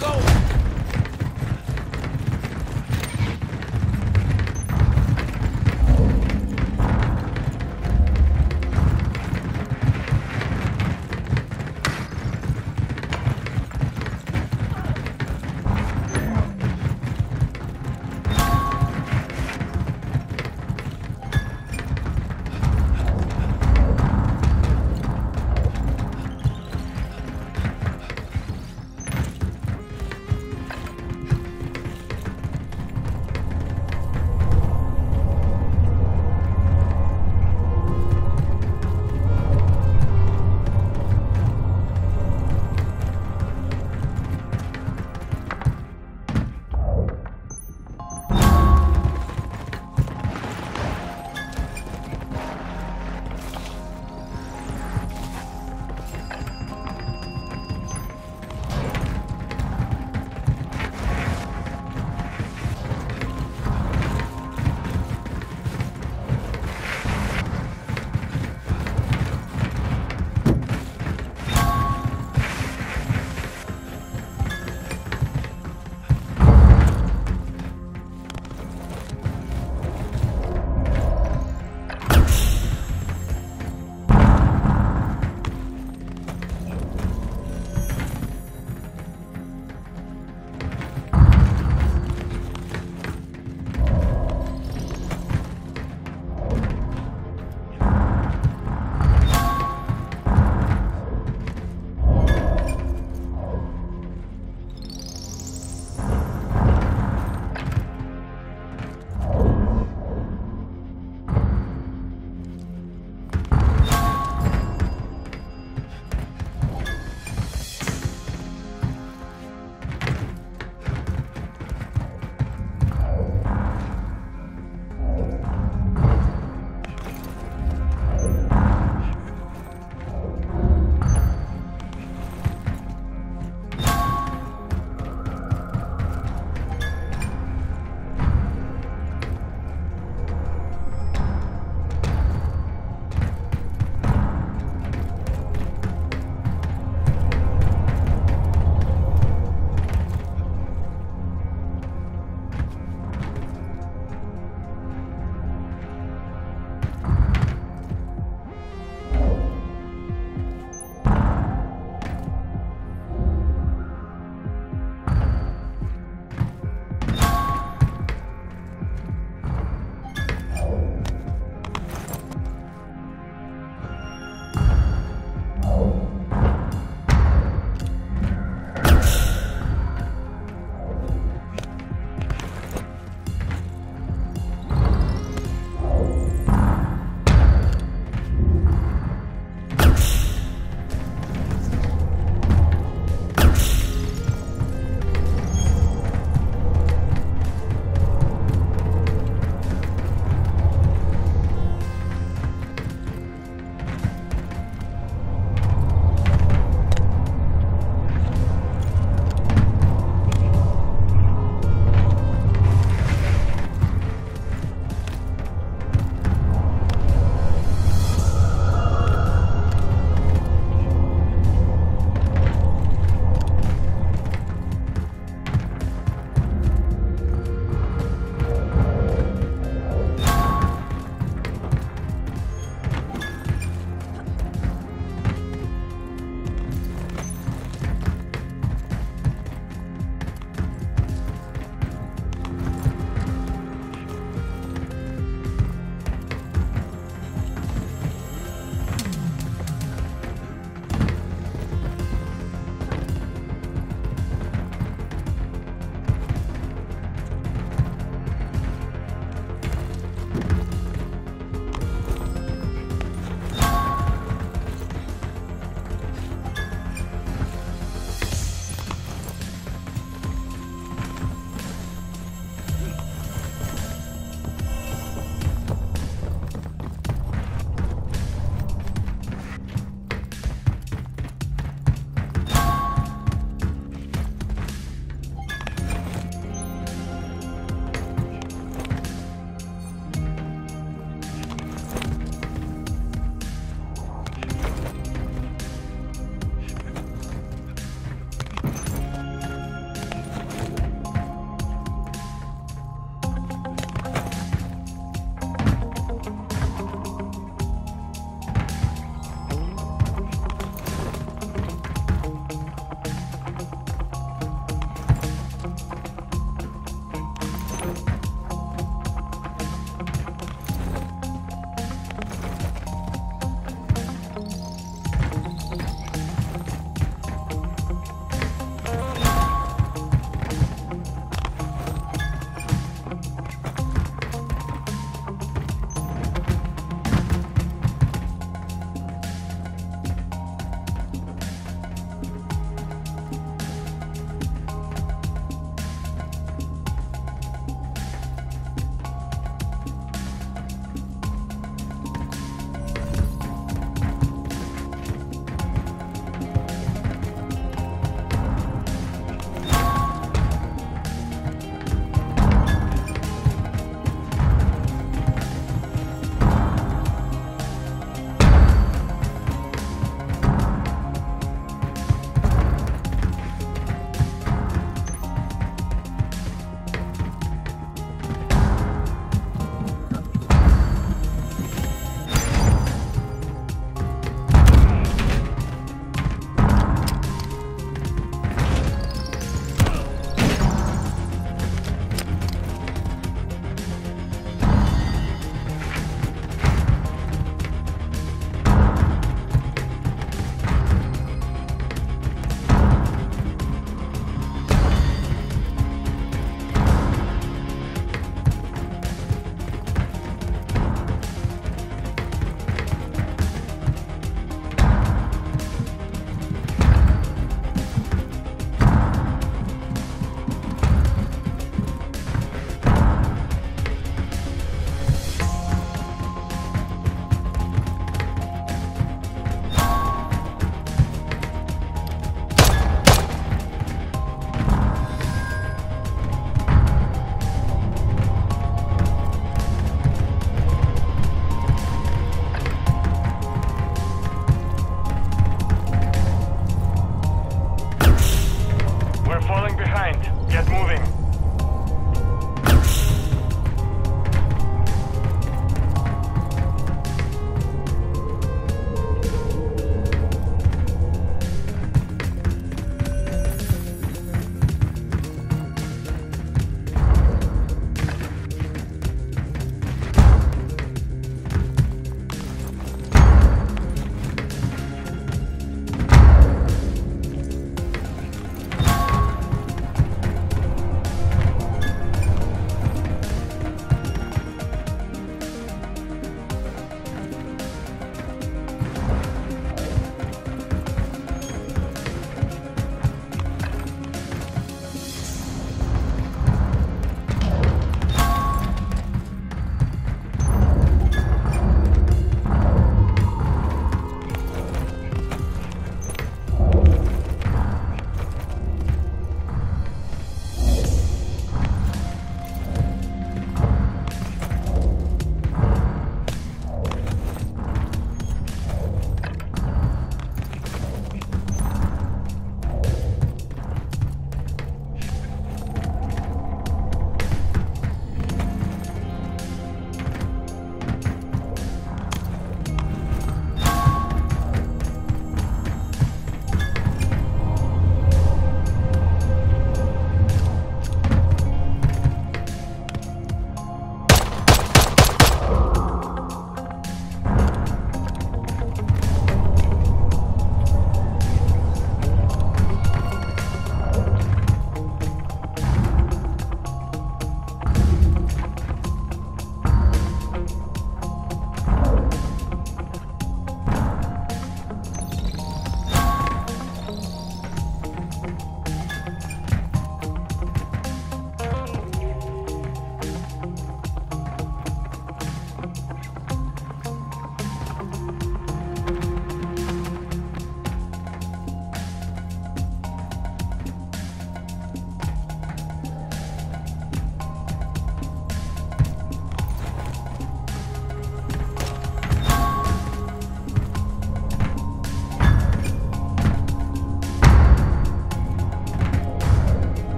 go!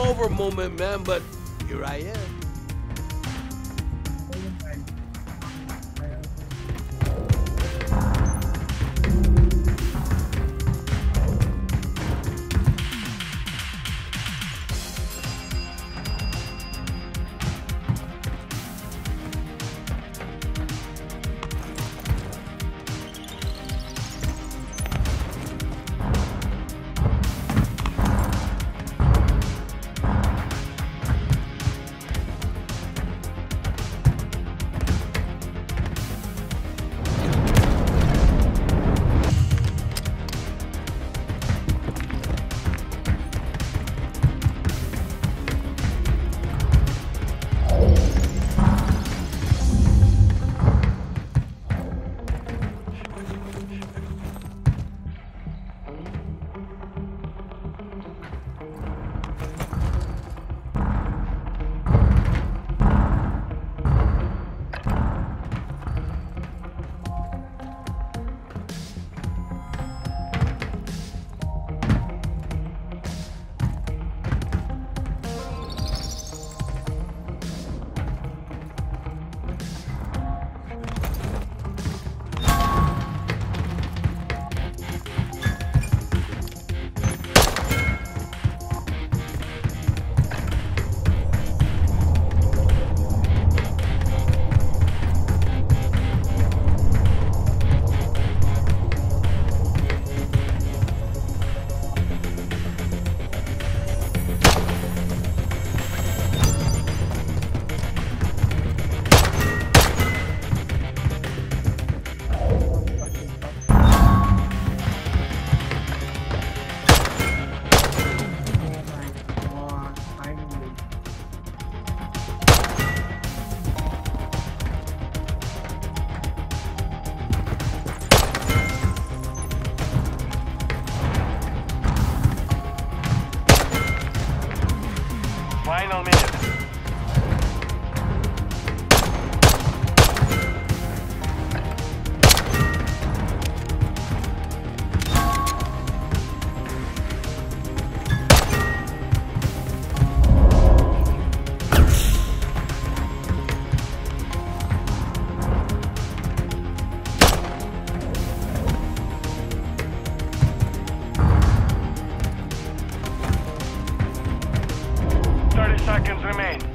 Over moment, man, but here I am. Remain.